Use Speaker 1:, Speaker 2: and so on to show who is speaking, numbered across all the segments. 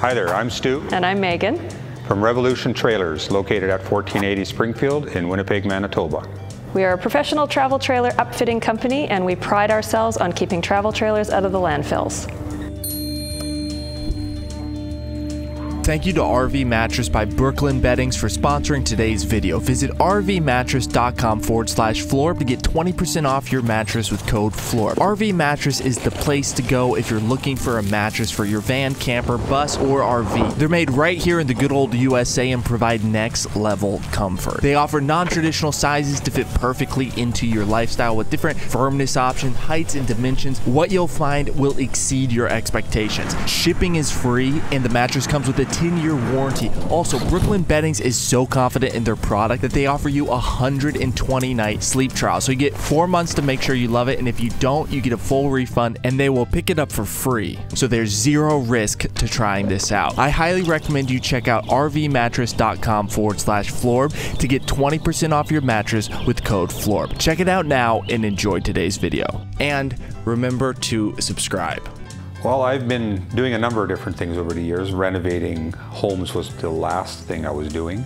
Speaker 1: Hi there, I'm Stu.
Speaker 2: And I'm Megan.
Speaker 1: From Revolution Trailers, located at 1480 Springfield in Winnipeg, Manitoba.
Speaker 2: We are a professional travel trailer upfitting company and we pride ourselves on keeping travel trailers out of the landfills.
Speaker 3: Thank you to RV Mattress by Brooklyn Beddings for sponsoring today's video. Visit rvmattress.com forward slash Florb to get 20% off your mattress with code Florb. RV Mattress is the place to go if you're looking for a mattress for your van, camper, bus, or RV. They're made right here in the good old USA and provide next level comfort. They offer non traditional sizes to fit perfectly into your lifestyle with different firmness options, heights, and dimensions. What you'll find will exceed your expectations. Shipping is free, and the mattress comes with a 10 year warranty. Also, Brooklyn Beddings is so confident in their product that they offer you a 120 night sleep trial. So you get four months to make sure you love it, and if you don't, you get a full refund and they will pick it up for free. So there's zero risk to trying this out. I highly recommend you check out rvmattress.com forward slash Florb to get 20% off your mattress with code Florb. Check it out now and enjoy today's video. And remember to subscribe.
Speaker 1: Well, I've been doing a number of different things over the years. Renovating homes was the last thing I was doing.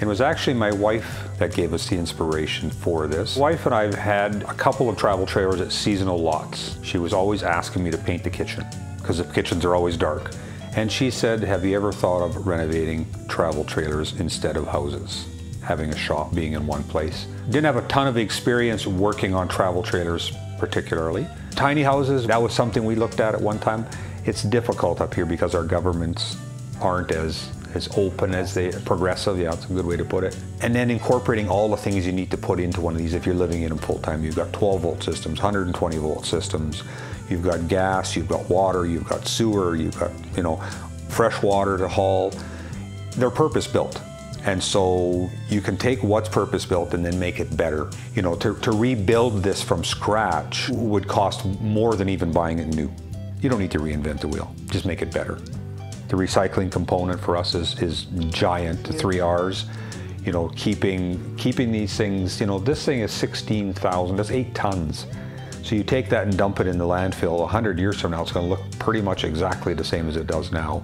Speaker 1: It was actually my wife that gave us the inspiration for this. Wife and I have had a couple of travel trailers at seasonal lots. She was always asking me to paint the kitchen because the kitchens are always dark. And she said, have you ever thought of renovating travel trailers instead of houses? Having a shop being in one place. Didn't have a ton of experience working on travel trailers particularly. Tiny houses, that was something we looked at at one time. It's difficult up here because our governments aren't as as open as they progressive, yeah, it's a good way to put it. And then incorporating all the things you need to put into one of these if you're living in them full time. You've got 12 volt systems, 120 volt systems, you've got gas, you've got water, you've got sewer, you've got, you know, fresh water to haul. They're purpose built. And so you can take what's purpose built and then make it better. You know, to, to rebuild this from scratch would cost more than even buying it new. You don't need to reinvent the wheel, just make it better. The recycling component for us is, is giant, the three R's. You know, keeping keeping these things, you know, this thing is 16,000, that's eight tons. So you take that and dump it in the landfill, 100 years from now, it's gonna look pretty much exactly the same as it does now.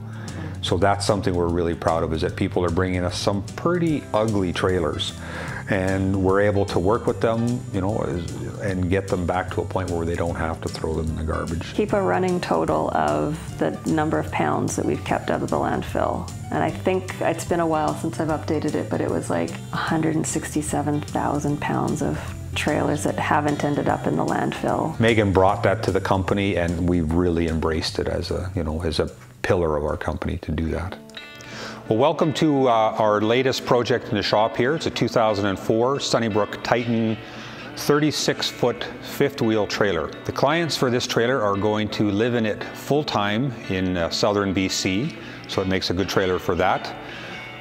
Speaker 1: So that's something we're really proud of is that people are bringing us some pretty ugly trailers and we're able to work with them, you know, and get them back to a point where they don't have to throw them in the garbage.
Speaker 2: Keep a running total of the number of pounds that we've kept out of the landfill. And I think it's been a while since I've updated it, but it was like 167,000 pounds of trailers that haven't ended up in the landfill.
Speaker 1: Megan brought that to the company and we've really embraced it as a, you know, as a pillar of our company to do that. Well, welcome to uh, our latest project in the shop here. It's a 2004 Sunnybrook Titan 36 foot fifth wheel trailer. The clients for this trailer are going to live in it full time in uh, southern BC, so it makes a good trailer for that.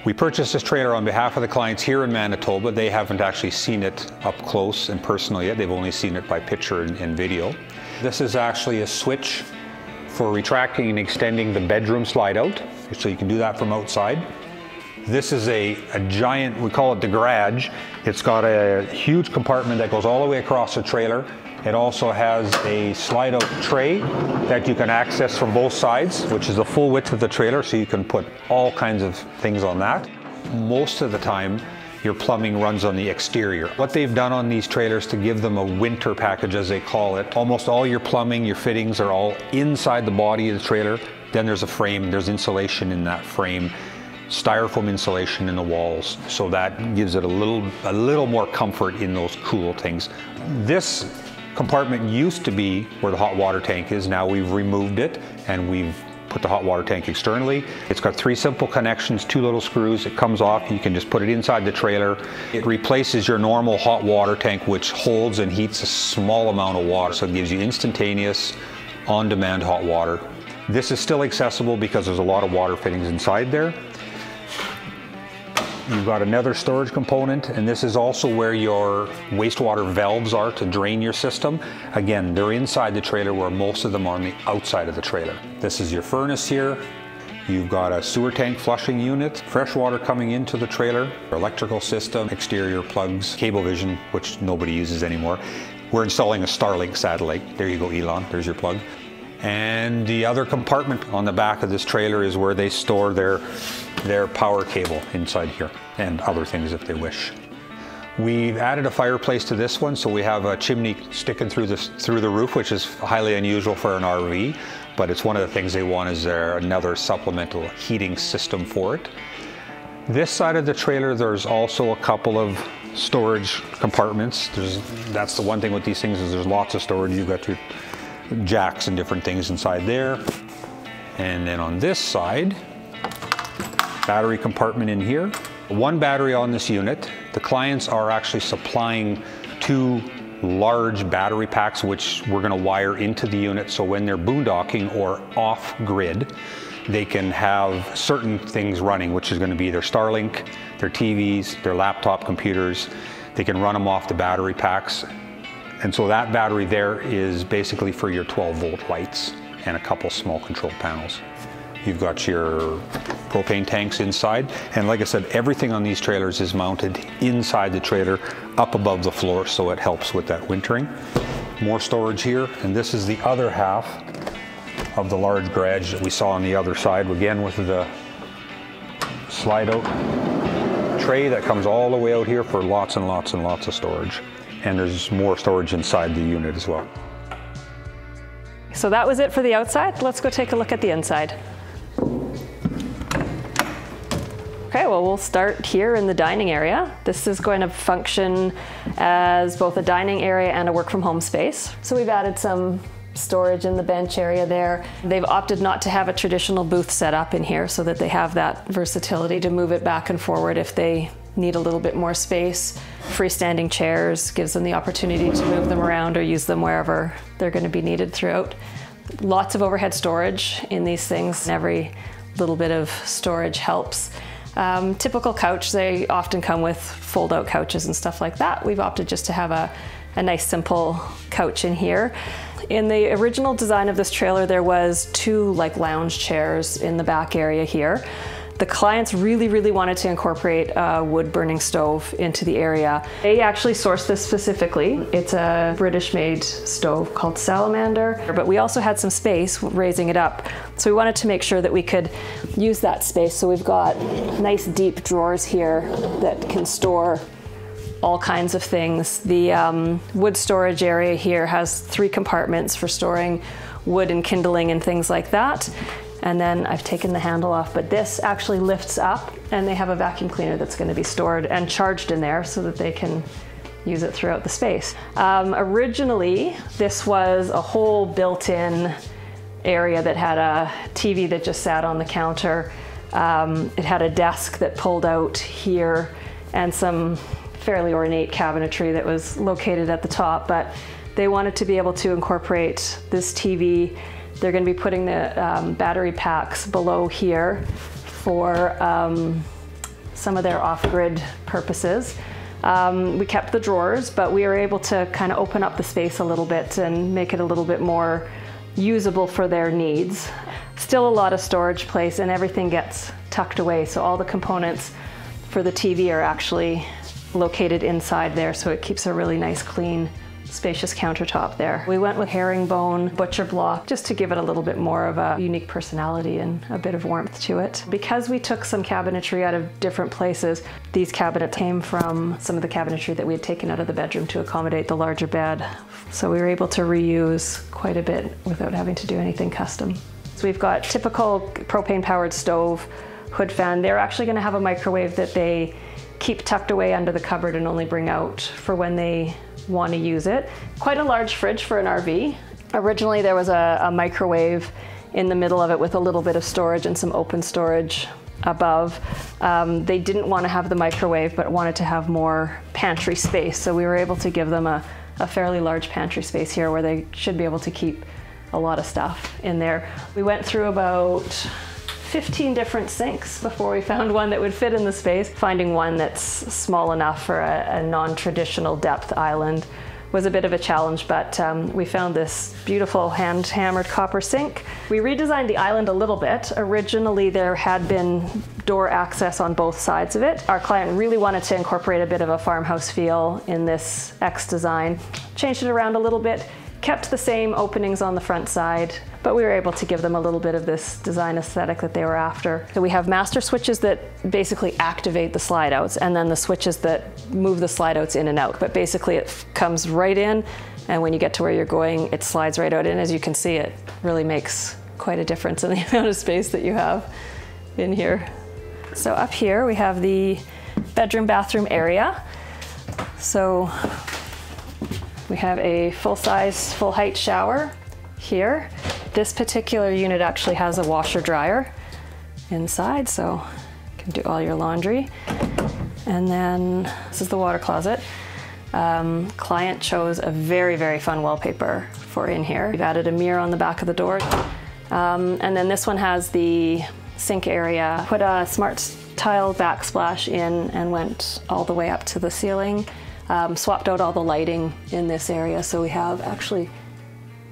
Speaker 1: We purchased this trailer on behalf of the clients here in Manitoba. They haven't actually seen it up close and personal yet. They've only seen it by picture and, and video. This is actually a switch for retracting and extending the bedroom slide out, so you can do that from outside. This is a, a giant, we call it the garage. It's got a huge compartment that goes all the way across the trailer. It also has a slide out tray that you can access from both sides, which is the full width of the trailer, so you can put all kinds of things on that. Most of the time, your plumbing runs on the exterior. What they've done on these trailers to give them a winter package as they call it, almost all your plumbing, your fittings are all inside the body of the trailer. Then there's a frame, there's insulation in that frame, styrofoam insulation in the walls. So that gives it a little, a little more comfort in those cool things. This compartment used to be where the hot water tank is. Now we've removed it and we've put the hot water tank externally. It's got three simple connections, two little screws. It comes off, you can just put it inside the trailer. It replaces your normal hot water tank, which holds and heats a small amount of water. So it gives you instantaneous, on-demand hot water. This is still accessible because there's a lot of water fittings inside there. You've got another storage component, and this is also where your wastewater valves are to drain your system. Again, they're inside the trailer where most of them are on the outside of the trailer. This is your furnace here. You've got a sewer tank flushing unit, fresh water coming into the trailer, electrical system, exterior plugs, Cablevision, which nobody uses anymore. We're installing a Starlink satellite. There you go, Elon, there's your plug. And the other compartment on the back of this trailer is where they store their, their power cable inside here and other things if they wish. We've added a fireplace to this one, so we have a chimney sticking through, this, through the roof, which is highly unusual for an RV, but it's one of the things they want is there another supplemental heating system for it. This side of the trailer, there's also a couple of storage compartments. There's, that's the one thing with these things is there's lots of storage. You've got your jacks and different things inside there. And then on this side, battery compartment in here. One battery on this unit. The clients are actually supplying two large battery packs, which we're gonna wire into the unit. So when they're boondocking or off grid, they can have certain things running, which is gonna be their Starlink, their TVs, their laptop computers. They can run them off the battery packs. And so that battery there is basically for your 12 volt lights and a couple small control panels. You've got your propane tanks inside. And like I said, everything on these trailers is mounted inside the trailer up above the floor so it helps with that wintering. More storage here. And this is the other half of the large garage that we saw on the other side. Again, with the slide out tray that comes all the way out here for lots and lots and lots of storage. And there's more storage inside the unit as well.
Speaker 2: So that was it for the outside. Let's go take a look at the inside. Okay, well, we'll start here in the dining area. This is going to function as both a dining area and a work from home space. So we've added some storage in the bench area there. They've opted not to have a traditional booth set up in here so that they have that versatility to move it back and forward if they need a little bit more space. Freestanding chairs gives them the opportunity to move them around or use them wherever they're going to be needed throughout. Lots of overhead storage in these things. Every little bit of storage helps. Um, typical couch, they often come with fold out couches and stuff like that. We've opted just to have a, a nice simple couch in here. In the original design of this trailer, there was two like lounge chairs in the back area here. The clients really, really wanted to incorporate a wood burning stove into the area. They actually sourced this specifically. It's a British made stove called Salamander, but we also had some space raising it up. So we wanted to make sure that we could use that space. So we've got nice deep drawers here that can store all kinds of things. The um, wood storage area here has three compartments for storing wood and kindling and things like that and then I've taken the handle off, but this actually lifts up and they have a vacuum cleaner that's gonna be stored and charged in there so that they can use it throughout the space. Um, originally, this was a whole built-in area that had a TV that just sat on the counter. Um, it had a desk that pulled out here and some fairly ornate cabinetry that was located at the top, but they wanted to be able to incorporate this TV they're going to be putting the um, battery packs below here for um, some of their off-grid purposes. Um, we kept the drawers, but we were able to kind of open up the space a little bit and make it a little bit more usable for their needs. Still a lot of storage place and everything gets tucked away. So all the components for the TV are actually located inside there. So it keeps a really nice clean spacious countertop there. We went with herringbone butcher block just to give it a little bit more of a unique personality and a bit of warmth to it. Because we took some cabinetry out of different places, these cabinets came from some of the cabinetry that we had taken out of the bedroom to accommodate the larger bed. So we were able to reuse quite a bit without having to do anything custom. So we've got typical propane powered stove, hood fan. They're actually gonna have a microwave that they keep tucked away under the cupboard and only bring out for when they want to use it. Quite a large fridge for an RV. Originally there was a, a microwave in the middle of it with a little bit of storage and some open storage above. Um, they didn't want to have the microwave but wanted to have more pantry space so we were able to give them a, a fairly large pantry space here where they should be able to keep a lot of stuff in there. We went through about 15 different sinks before we found one that would fit in the space. Finding one that's small enough for a, a non-traditional depth island was a bit of a challenge, but um, we found this beautiful hand-hammered copper sink. We redesigned the island a little bit. Originally, there had been door access on both sides of it. Our client really wanted to incorporate a bit of a farmhouse feel in this X design. Changed it around a little bit, kept the same openings on the front side, but we were able to give them a little bit of this design aesthetic that they were after. So we have master switches that basically activate the slide outs and then the switches that move the slide outs in and out. But basically it comes right in and when you get to where you're going, it slides right out. And as you can see, it really makes quite a difference in the amount of space that you have in here. So up here we have the bedroom bathroom area. So we have a full-size, full-height shower here. This particular unit actually has a washer dryer inside, so you can do all your laundry. And then this is the water closet. Um, client chose a very, very fun wallpaper for in here. We've added a mirror on the back of the door. Um, and then this one has the sink area. Put a smart tile backsplash in and went all the way up to the ceiling. Um, swapped out all the lighting in this area. So we have actually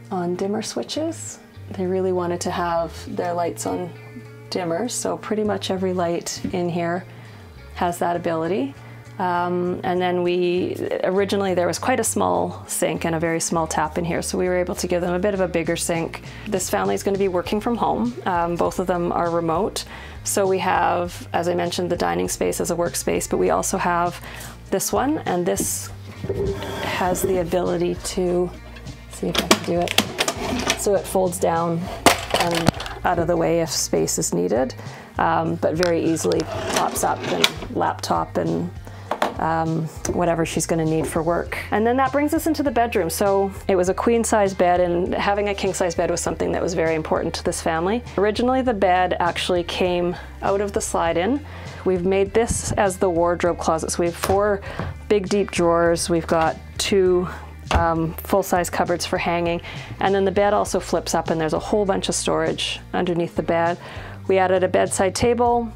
Speaker 2: on dimmer switches. They really wanted to have their lights on dimmer. So pretty much every light in here has that ability. Um, and then we, originally there was quite a small sink and a very small tap in here, so we were able to give them a bit of a bigger sink. This family is going to be working from home. Um, both of them are remote. So we have, as I mentioned, the dining space as a workspace, but we also have this one, and this has the ability to, see if I can do it. So it folds down and out of the way if space is needed, um, but very easily pops up and laptop and um, whatever she's going to need for work. And then that brings us into the bedroom. So it was a queen size bed, and having a king size bed was something that was very important to this family. Originally, the bed actually came out of the slide in. We've made this as the wardrobe closet. So we have four big deep drawers. We've got two um, full-size cupboards for hanging. And then the bed also flips up and there's a whole bunch of storage underneath the bed. We added a bedside table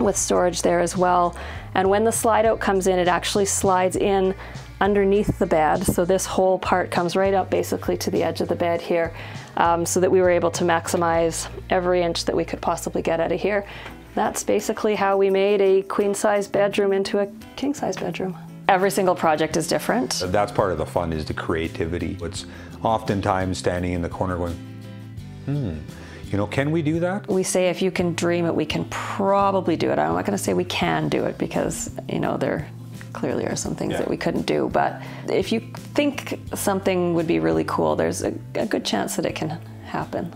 Speaker 2: with storage there as well. And when the slide out comes in, it actually slides in underneath the bed. So this whole part comes right up basically to the edge of the bed here um, so that we were able to maximize every inch that we could possibly get out of here. That's basically how we made a queen size bedroom into a king size bedroom. Every single project is different.
Speaker 1: That's part of the fun is the creativity. It's oftentimes standing in the corner going, hmm, you know, can we do that?
Speaker 2: We say if you can dream it, we can probably do it. I'm not going to say we can do it because, you know, there clearly are some things yeah. that we couldn't do. But if you think something would be really cool, there's a, a good chance that it can happen.